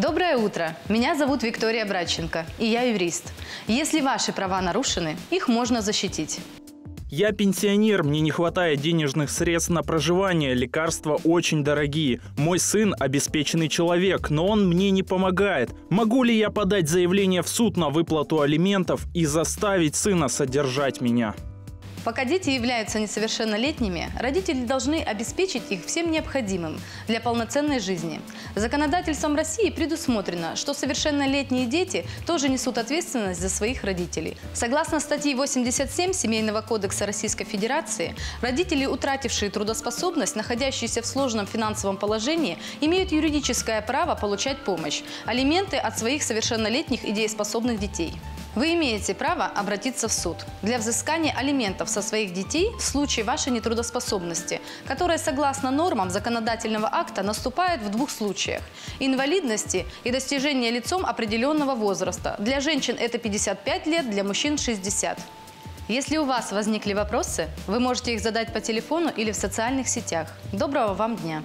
Доброе утро. Меня зовут Виктория Братченко, и я юрист. Если ваши права нарушены, их можно защитить. Я пенсионер, мне не хватает денежных средств на проживание, лекарства очень дорогие. Мой сын обеспеченный человек, но он мне не помогает. Могу ли я подать заявление в суд на выплату алиментов и заставить сына содержать меня? Пока дети являются несовершеннолетними, родители должны обеспечить их всем необходимым для полноценной жизни. Законодательством России предусмотрено, что совершеннолетние дети тоже несут ответственность за своих родителей. Согласно статье 87 Семейного кодекса Российской Федерации, родители, утратившие трудоспособность, находящиеся в сложном финансовом положении, имеют юридическое право получать помощь – алименты от своих совершеннолетних и дееспособных детей. Вы имеете право обратиться в суд для взыскания алиментов со своих детей в случае вашей нетрудоспособности, которая согласно нормам законодательного акта наступает в двух случаях – инвалидности и достижения лицом определенного возраста. Для женщин это 55 лет, для мужчин – 60. Если у вас возникли вопросы, вы можете их задать по телефону или в социальных сетях. Доброго вам дня!